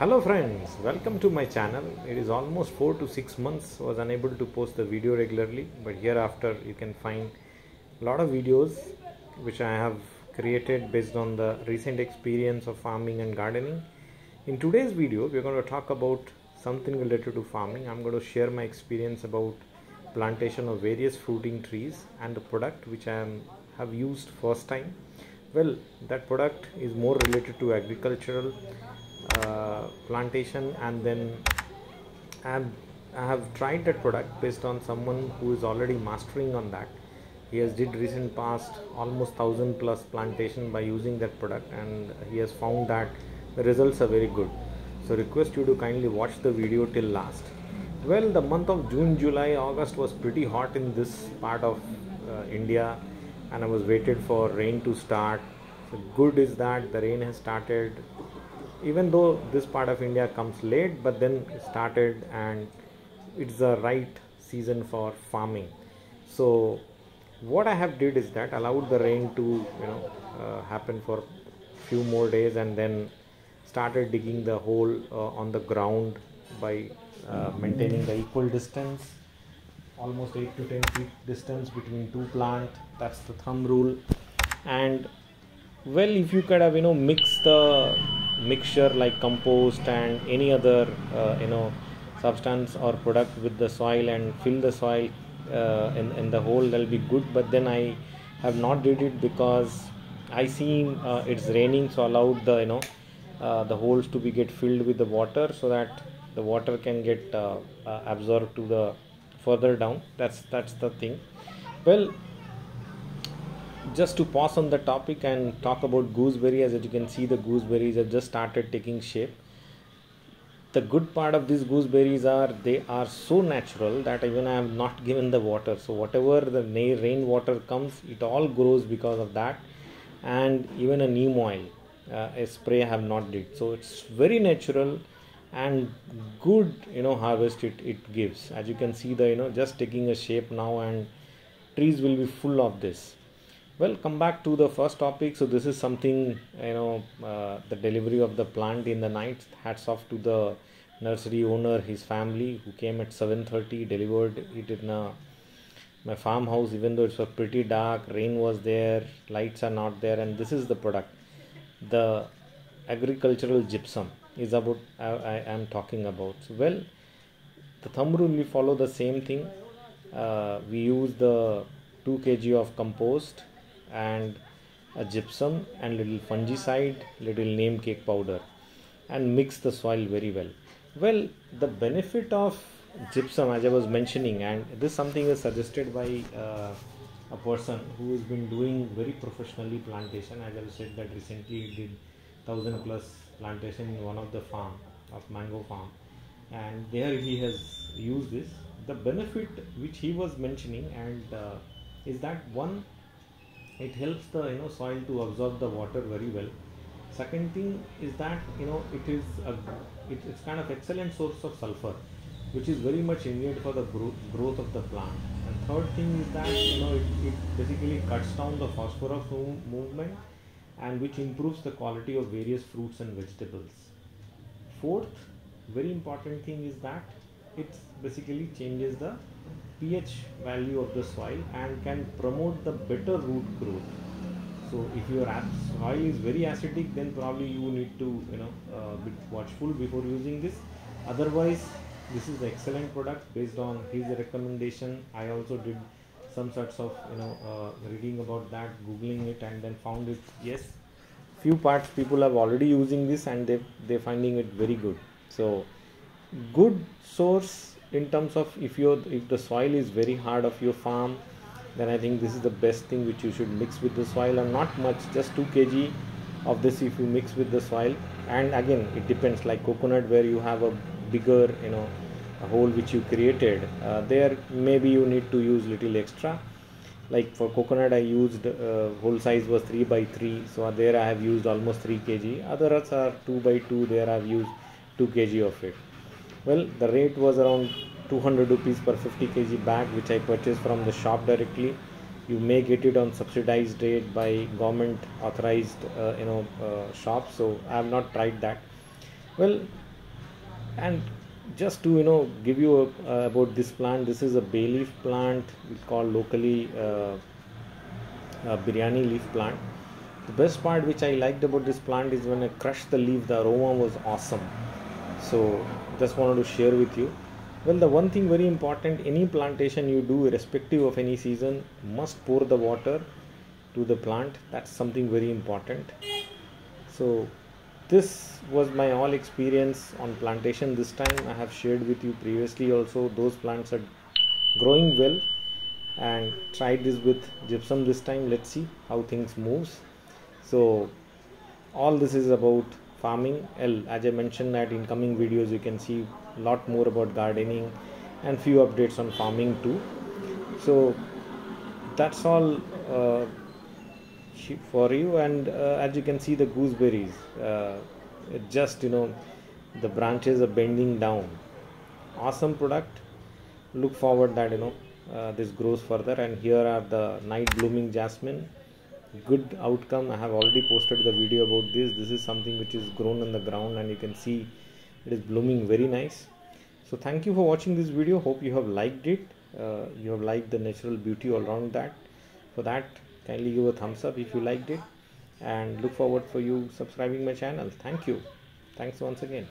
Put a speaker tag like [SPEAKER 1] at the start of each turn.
[SPEAKER 1] Hello friends, welcome to my channel. It is almost 4 to 6 months was unable to post the video regularly but hereafter you can find a lot of videos which I have created based on the recent experience of farming and gardening. In today's video we are going to talk about something related to farming. I'm going to share my experience about plantation of various fruiting trees and the product which I am, have used first time. Well, that product is more related to agricultural plantation and then I have, I have tried that product based on someone who is already mastering on that. He has did recent past almost 1000 plus plantation by using that product and he has found that the results are very good. So request you to kindly watch the video till last. Well the month of june july august was pretty hot in this part of uh, india and i was waited for rain to start. So good is that the rain has started even though this part of India comes late, but then started and it's the right season for farming. So what I have did is that allowed the rain to you know uh, happen for few more days and then started digging the hole uh, on the ground by uh, maintaining the equal distance almost 8 to 10 feet distance between two plant that's the thumb rule and well if you could have you know mixed the mixture like compost and any other uh, you know substance or product with the soil and fill the soil uh, in, in the hole that'll be good. But then i have not did it because i seen uh, it's raining so allowed the you know uh, the holes to be get filled with the water so that the water can get uh, uh, absorbed to the further down. That's that's the thing. Well just to pause on the topic and talk about gooseberry as you can see the gooseberries have just started taking shape. The good part of these gooseberries are they are so natural that even i have not given the water. So whatever the rain water comes it all grows because of that. And even a neem oil uh, a spray i have not did. So it's very natural and good you know harvest it, it gives. As you can see the you know just taking a shape now and trees will be full of this well come back to the first topic. So this is something you know uh, the delivery of the plant in the night. Hats off to the nursery owner his family who came at 7:30 delivered it in a, my farmhouse even though it was pretty dark rain was there lights are not there and this is the product. The agricultural gypsum is about I, I am talking about. So well the thumb rule we follow the same thing. Uh, we use the 2 kg of compost and a gypsum and little fungicide little neem cake powder and mix the soil very well. Well the benefit of gypsum as i was mentioning and this something is suggested by uh, a person who has been doing very professionally plantation as i said that recently he did 1000 plus plantation in one of the farm of mango farm. And there he has used this. The benefit which he was mentioning and uh, is that one it helps the you know soil to absorb the water very well. Second thing is that you know it is a it, it's kind of excellent source of sulfur which is very much needed for the growth, growth of the plant. And third thing is that you know it, it basically cuts down the phosphorus movement and which improves the quality of various fruits and vegetables. Fourth very important thing is that it basically changes the pH value of the soil and can promote the better root growth. So if your soil is very acidic, then probably you need to you know uh, be watchful before using this. Otherwise, this is excellent product based on his recommendation. I also did some sorts of you know uh, reading about that, googling it, and then found it. Yes, few parts people are already using this and they they finding it very good. So good source in terms of if you if the soil is very hard of your farm then i think this is the best thing which you should mix with the soil and not much just 2 kg of this if you mix with the soil. And again it depends like coconut where you have a bigger you know hole which you created uh, there maybe you need to use little extra. Like for coconut i used uh, hole size was 3 by 3 so there i have used almost 3 kg. Other others are 2 by 2 there i have used 2 kg of it well the rate was around 200 rupees per 50 kg bag which i purchased from the shop directly. You may get it on subsidized rate by government authorized uh, you know uh, shops so i have not tried that. Well and just to you know give you a, uh, about this plant this is a bay leaf plant we call locally uh, biryani leaf plant. The best part which i liked about this plant is when i crushed the leaf the aroma was awesome so just wanted to share with you. Well the one thing very important any plantation you do irrespective of any season must pour the water to the plant. That's something very important. So this was my all experience on plantation this time. I have shared with you previously also. Those plants are growing well and tried this with gypsum this time. Let's see how things moves. So all this is about farming. As i mentioned that in coming videos you can see a lot more about gardening and few updates on farming too. So that's all uh, for you. And uh, as you can see the gooseberries uh, just you know the branches are bending down. Awesome product. Look forward that you know uh, this grows further. And here are the night blooming jasmine good outcome. I have already posted the video about this. This is something which is grown on the ground and you can see it is blooming very nice. So thank you for watching this video. Hope you have liked it. Uh, you have liked the natural beauty all around that. For that kindly give a thumbs up if you liked it. And look forward for you subscribing my channel. Thank you. Thanks once again